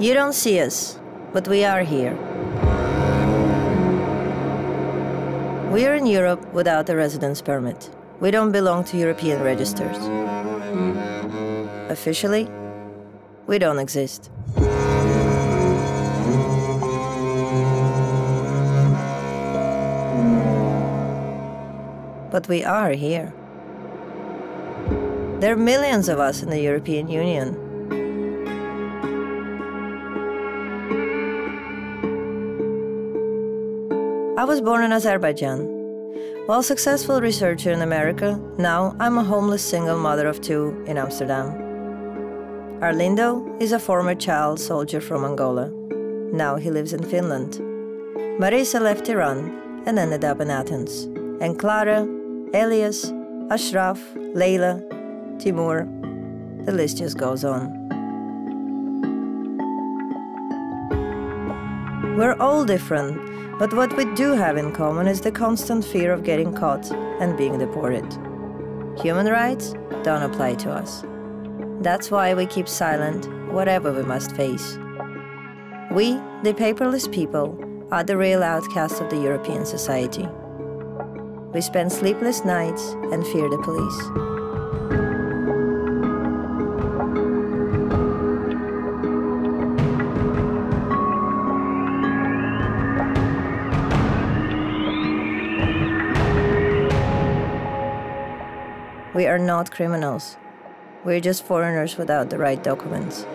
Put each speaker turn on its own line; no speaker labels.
You don't see us, but we are here. We are in Europe without a residence permit. We don't belong to European registers. Officially, we don't exist. But we are here. There are millions of us in the European Union. I was born in Azerbaijan. While successful researcher in America, now I'm a homeless single mother of two in Amsterdam. Arlindo is a former child soldier from Angola. Now he lives in Finland. Marisa left Iran and ended up in Athens. And Clara, Elias, Ashraf, Leila, Timur, the list just goes on. We're all different, but what we do have in common is the constant fear of getting caught and being deported. Human rights don't apply to us. That's why we keep silent, whatever we must face. We, the paperless people, are the real outcasts of the European society. We spend sleepless nights and fear the police. We are not criminals. We're just foreigners without the right documents.